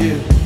you.